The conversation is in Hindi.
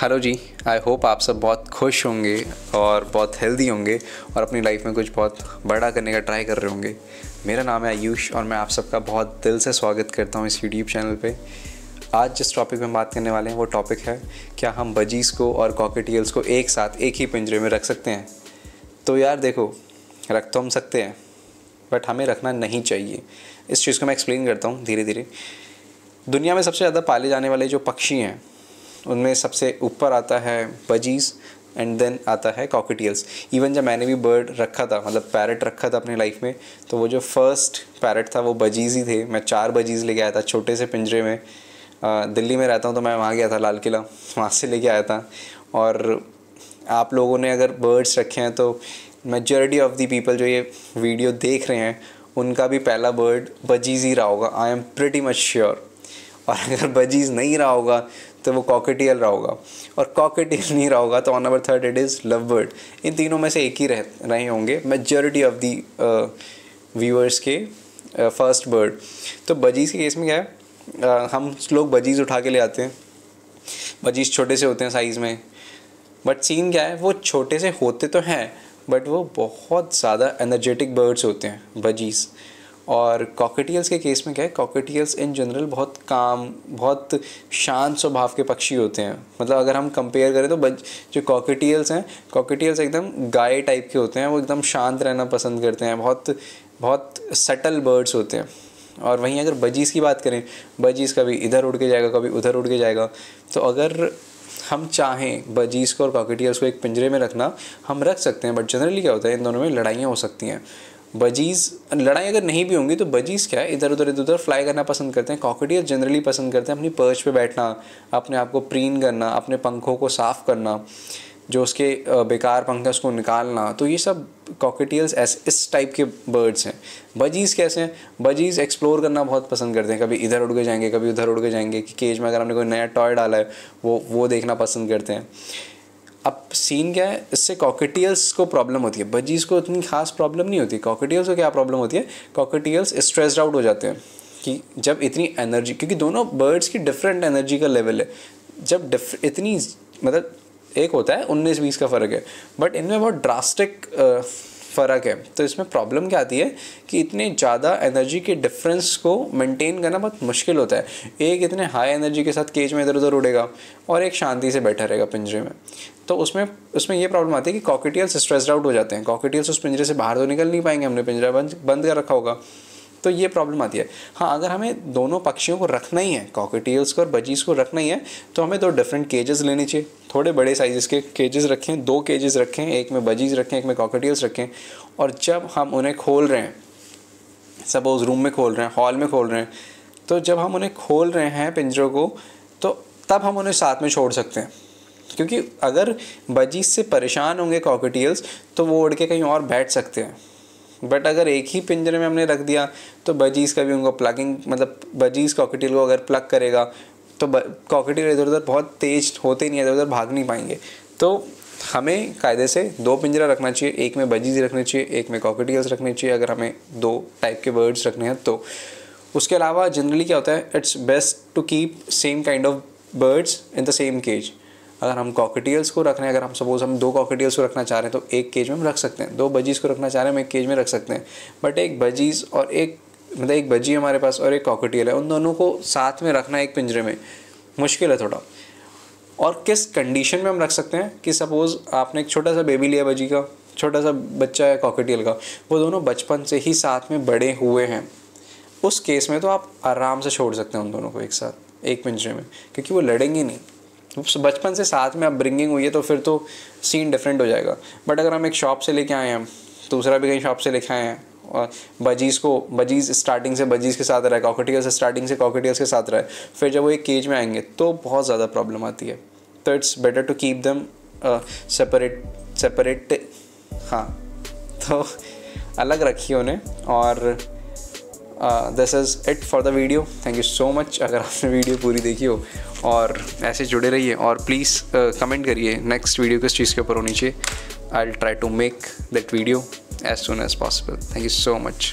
हेलो जी आई होप आप सब बहुत खुश होंगे और बहुत हेल्दी होंगे और अपनी लाइफ में कुछ बहुत बड़ा करने का ट्राई कर रहे होंगे। मेरा नाम है आयुष और मैं आप सबका बहुत दिल से स्वागत करता हूँ इस यूट्यूब चैनल पे। आज जिस टॉपिक में बात करने वाले हैं, वो टॉपिक है, क्या हम बजीज़ को और कॉकेटियल्स को एक साथ एक ही पिंजरे में रख सकते हैं? तो यार देखो, रख तो हम सकते हैं बट हमें रखना नहीं चाहिए। इस चीज़ को मैं एक्सप्लेन करता हूँ धीरे धीरे दुनिया में सबसे ज़्यादा पाले जाने वाले जो पक्षी हैं उनमें सबसे ऊपर आता है बजीज़ एंड देन आता है कॉकेटियल्स इवन जब मैंने भी बर्ड रखा था मतलब पैरट रखा था अपनी लाइफ में तो वो जो फ़र्स्ट पैरट था वो बजीज़ ही थे। मैं चार बजीज़ लेके आया था, छोटे से पिंजरे में। दिल्ली में रहता हूँ तो मैं वहाँ गया था, लाल किला। वहाँ से लेके आया था। और आप लोगों ने अगर बर्ड्स रखे हैं तो मेजोरिटी ऑफ़ दी पीपल जो ये वीडियो देख रहे हैं, उनका भी पहला बर्ड बजीज़ ही रहा होगा। I am pretty much sure और अगर बजीज़ नहीं रहा होगा तो वो कॉकेटियल रहा होगा। और कॉकेटियल नहीं रहा होगा तो on number third it is love bird इन तीनों में से एक ही रह रहे होंगे मेजोरिटी ऑफ़ दी व्यूअर्स के फ़र्स्ट uh, बर्ड तो बजीज़ के केस में क्या है? Uh, हम लोग बजीज़ उठा के ले आते हैं। बजीज़ छोटे से होते हैं साइज़ में। बट सीन क्या है? वो छोटे से होते तो हैं बट वो बहुत ज़्यादा एनर्जेटिक बर्ड्स होते हैं बजीज़ और कॉकेटियल्स के केस में क्या है? कॉकेटियल्स इन जनरल बहुत काम, बहुत शांत स्वभाव के पक्षी होते हैं। मतलब अगर हम कंपेयर करें तो जो कॉकेटियल्स हैं कॉकेटियल्स एकदम गाय टाइप के होते हैं, वो एकदम शांत रहना पसंद करते हैं। बहुत बहुत सटल बर्ड्स होते हैं। और वहीं अगर बजीज़ की बात करें बजीज़ कभी इधर उड़ के जाएगा, कभी उधर उड़ के जाएगा। तो अगर हम चाहें बजीज़ को और कॉकेटियल्स को एक पिंजरे में रखना, हम रख सकते हैं बट जनरली क्या होता है, इन दोनों में लड़ाइयाँ हो सकती हैं। बजीज़, लड़ाई अगर नहीं भी होंगी तो बजीज़ क्या है? इधर उधर इधर उधर फ्लाई करना पसंद करते हैं कॉकेटियर जनरली पसंद करते हैं, अपनी पर्च पे बैठना, अपने आप को प्रीन करना, अपने पंखों को साफ़ करना, जो उसके बेकार पंख उसको निकालना तो ये सब कॉकेटियल्स ऐसे, इस टाइप के बर्ड्स हैं। बजीज़ कैसे हैं? बजीज़ एक्सप्लोर करना बहुत पसंद करते हैं। कभी इधर उड़ के जाएँगे, कभी उधर उड़ के जाएँगे, कि केज में अगर हमने कोई नया टॉय डाला है, वो वो देखना पसंद करते हैं। अब सीन क्या है? इससे कॉकेटियल्स को प्रॉब्लम होती है। बजीज को इतनी खास प्रॉब्लम नहीं होती। कॉकेटियल्स को क्या प्रॉब्लम होती है? कॉकेटियल्स स्ट्रेस्ड आउट हो जाते हैं कि जब इतनी एनर्जी क्योंकि दोनों बर्ड्स की डिफरेंट एनर्जी का लेवल है। जब इतनी मतलब एक होता है, उन्नीस बीस का फ़र्क है। बट इनमें बहुत ड्रास्टिक फ़र्क है। तो इसमें प्रॉब्लम क्या आती है कि इतने ज़्यादा एनर्जी के डिफरेंस को मेंटेन करना बहुत मुश्किल होता है। एक इतने हाई एनर्जी के साथ केज में इधर उधर उड़ेगा और एक शांति से बैठा रहेगा पिंजरे में। तो उसमें उसमें ये प्रॉब्लम आती है कि कॉकेटियल्स स्ट्रेस्ड आउट हो जाते हैं। कॉकेटियल्स उस पिंजरे से बाहर तो निकल नहीं पाएँगे, हमने पिंजरा बंद बंद कर रखा होगा। तो ये प्रॉब्लम आती है। हाँ अगर हमें दोनों पक्षियों को रखना ही है कॉकेटियल्स को और बजीज को रखना ही है तो हमें दो डिफरेंट केजेस लेने चाहिए। थोड़े बड़े साइज़ के केजेस रखें, दो केजेस रखें, एक में बजीज रखें, एक में कॉकेटियल्स रखें। और जब हम उन्हें खोल रहे हैं सपोज़ रूम में खोल रहे हैं हॉल में खोल रहे हैं तो जब हम उन्हें खोल रहे हैं पिंजरों को तो तब हम उन्हें साथ में छोड़ सकते हैं। क्योंकि अगर बजीज से परेशान होंगे कॉकेटियल्स तो वो उड़ के कहीं और बैठ सकते हैं। बट अगर एक ही पिंजरे में हमने रख दिया तो बजीज का भी उनको प्लगिंग मतलब बजीज कॉकेटियल को अगर प्लग करेगा तो कॉकेटियल इधर उधर बहुत तेज होते नहीं इधर उधर भाग नहीं पाएँगे। तो हमें कायदे से दो पिंजरा रखना चाहिए, एक में बजीज रखने चाहिए, एक में कॉकेटियल्स रखने चाहिए, अगर हमें दो टाइप के बर्ड्स रखने हैं तो। उसके अलावा जनरली क्या होता है it's best to keep same kind of birds in the same cage अगर हम कॉकेटियल्स को रख रहे हैं, अगर हम सपोज़ हम दो कॉकेटियल्स को रखना चाह रहे हैं तो एक केज में हम रख सकते हैं। दो बजीज़ को रखना चाह रहे हैं, हम एक केज में रख सकते हैं। बट एक बजीज़ और एक मतलब एक बजी हमारे पास और एक कॉकेटियल है, उन दोनों को साथ में रखना एक पिंजरे में, मुश्किल है थोड़ा। और किस कंडीशन में हम रख सकते हैं कि सपोज़ आपने एक छोटा सा बेबी लिया बजी का, छोटा सा बच्चा है कॉकेटियल का, वो दोनों बचपन से ही साथ में बड़े हुए हैं। उस केस में तो आप आराम से छोड़ सकते हैं उन दोनों को एक साथ, एक पिंजरे में, क्योंकि वो लड़ेंगे नहीं। बचपन से साथ में अब ब्रिंगिंग हुई है तो फिर तो सीन डिफरेंट हो जाएगा। बट अगर हम एक शॉप से लेके आए हैं, दूसरा भी कहीं शॉप से लेके आए हैं, और बजीज़ को बजीज़ स्टार्टिंग से बजीज़ के साथ रहा है कॉकेटियल से स्टार्टिंग से कॉकेटियल्स के साथ रहा, फिर जब वो एक केज में आएँगे तो बहुत ज़्यादा प्रॉब्लम आती है। तो it's better to keep them separate separate हाँ। तो अलग रखिए उन्हें, और this is it for the video thank you so much अगर आपने वीडियो पूरी देखी हो और ऐसे जुड़े रहिए और प्लीज़ कमेंट uh, करिए नेक्स्ट वीडियो किस चीज़ के ऊपर होनी चाहिए। I try to make that video as soon as possible thank you so much